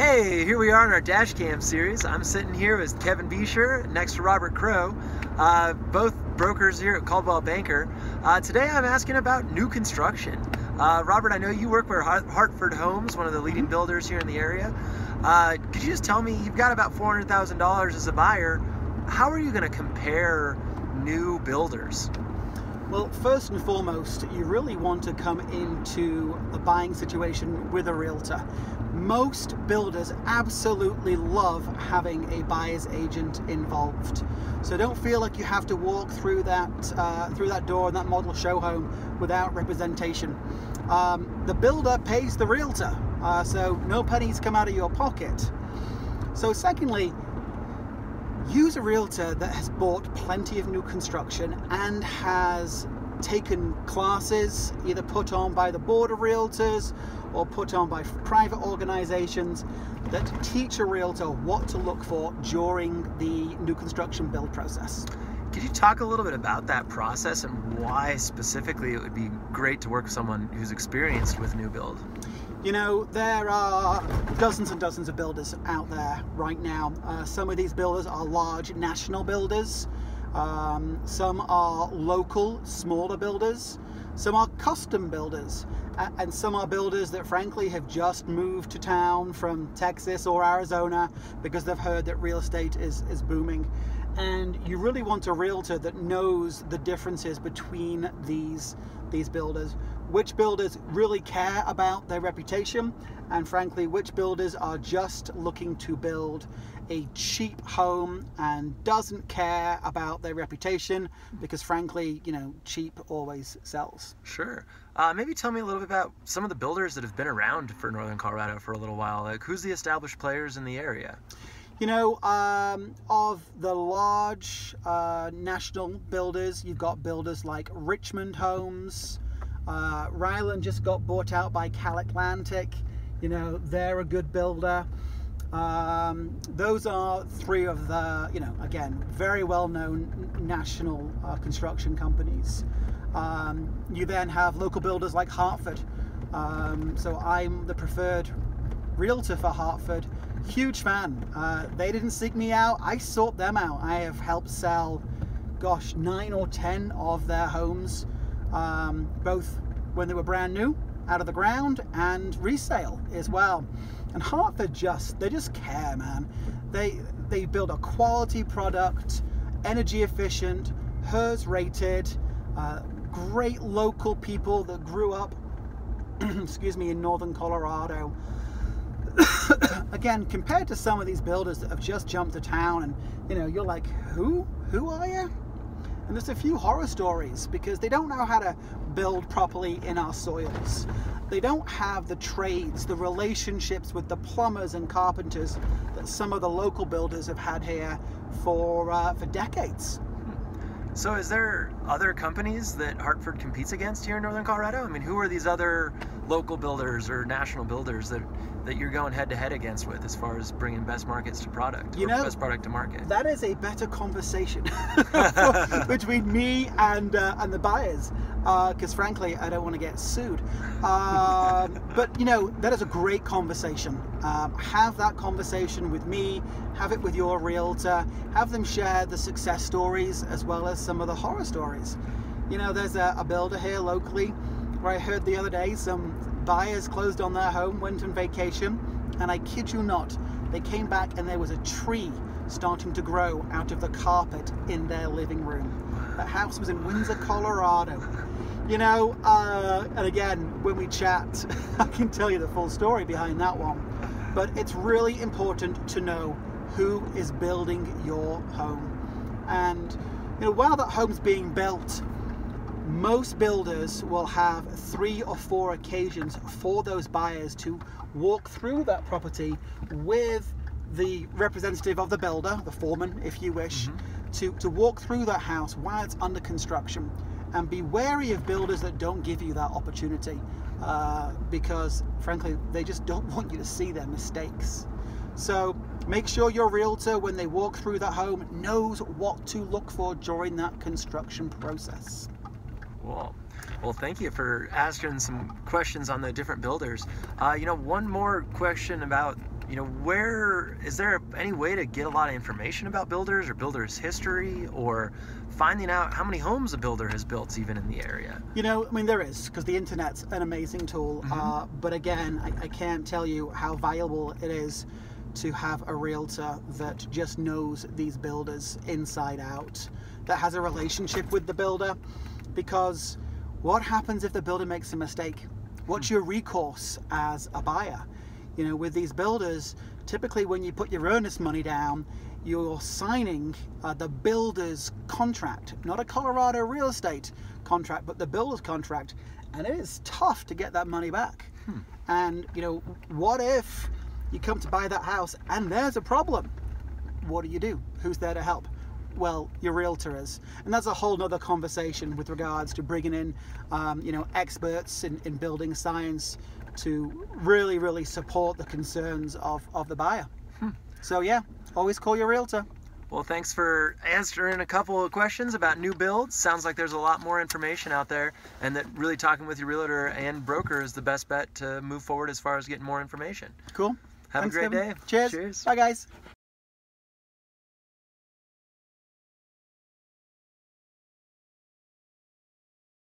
Hey, here we are in our dash cam series. I'm sitting here with Kevin Beesher next to Robert Crow, uh, both brokers here at Coldwell Banker. Uh, today I'm asking about new construction. Uh, Robert, I know you work for Hartford Homes, one of the leading builders here in the area. Uh, could you just tell me, you've got about $400,000 as a buyer. How are you going to compare new builders? Well, first and foremost, you really want to come into a buying situation with a realtor. Most builders absolutely love having a buyer's agent involved. So don't feel like you have to walk through that uh, through that door in that model show home without representation. Um, the builder pays the realtor, uh, so no pennies come out of your pocket. So secondly, use a realtor that has bought plenty of new construction and has taken classes either put on by the board of realtors or put on by private organizations that teach a realtor what to look for during the new construction build process. Could you talk a little bit about that process and why specifically it would be great to work with someone who's experienced with new build? You know, there are dozens and dozens of builders out there right now. Uh, some of these builders are large national builders. Um, some are local, smaller builders. Some are custom builders. And some are builders that frankly have just moved to town from Texas or Arizona because they've heard that real estate is, is booming. And you really want a realtor that knows the differences between these, these builders which builders really care about their reputation and frankly which builders are just looking to build a cheap home and doesn't care about their reputation because frankly you know cheap always sells. Sure. Uh, maybe tell me a little bit about some of the builders that have been around for northern colorado for a little while. Like who's the established players in the area? You know, um, of the large uh, national builders, you've got builders like Richmond Homes, uh, Ryland just got bought out by Cal Atlantic. You know, they're a good builder. Um, those are three of the, you know, again, very well known national uh, construction companies. Um, you then have local builders like Hartford. Um, so I'm the preferred realtor for Hartford. Huge fan. Uh, they didn't seek me out, I sought them out. I have helped sell, gosh, nine or ten of their homes um, both when they were brand new out of the ground and resale as well. And Hartford just they just care, man. They they build a quality product, energy efficient, HERS rated, uh, great local people that grew up, excuse me, in northern Colorado. Again, compared to some of these builders that have just jumped to town, and you know, you're like, who? Who are you? And there's a few horror stories because they don't know how to build properly in our soils. They don't have the trades, the relationships with the plumbers and carpenters that some of the local builders have had here for uh, for decades. So, is there other companies that Hartford competes against here in Northern Colorado? I mean, who are these other local builders or national builders that that you're going head to head against with as far as bringing best markets to product you know, best product to market? That is a better conversation between me and uh, and the buyers because uh, frankly I don't want to get sued. Uh, but you know that is a great conversation. Um, have that conversation with me. Have it with your realtor. Have them share the success stories as well as some of the horror stories. You know, there's a, a builder here locally where I heard the other day some buyers closed on their home, went on vacation, and I kid you not, they came back and there was a tree starting to grow out of the carpet in their living room. That house was in Windsor, Colorado. You know, uh, and again, when we chat, I can tell you the full story behind that one. But it's really important to know who is building your home. And you know, while that home's being built, most builders will have three or four occasions for those buyers to walk through that property with the representative of the builder, the foreman, if you wish, mm-hmm. to, to walk through that house while it's under construction. And be wary of builders that don't give you that opportunity uh, because, frankly, they just don't want you to see their mistakes. So make sure your realtor, when they walk through that home, knows what to look for during that construction process. Well, well, thank you for asking some questions on the different builders. Uh, you know, one more question about you know, where is there any way to get a lot of information about builders or builders' history or finding out how many homes a builder has built even in the area? You know, I mean, there is because the internet's an amazing tool. Mhm. Uh, but again, I, I can't tell you how valuable it is to have a realtor that just knows these builders inside out, that has a relationship with the builder. Because what happens if the builder makes a mistake? What's your recourse as a buyer? You know, with these builders, typically when you put your earnest money down, you're signing uh, the builder's contract, not a Colorado real estate contract, but the builder's contract. And it is tough to get that money back. And, you know, what if you come to buy that house and there's a problem? What do you do? Who's there to help? Well, your realtor is. And that's a whole nother conversation with regards to bringing in, um, you know, experts in, in building science to really, really support the concerns of, of the buyer. So, yeah, always call your realtor. Well, thanks for answering a couple of questions about new builds. Sounds like there's a lot more information out there, and that really talking with your realtor and broker is the best bet to move forward as far as getting more information. Cool. Have Thanks, a great Kevin. day. Cheers. Cheers. Bye, guys.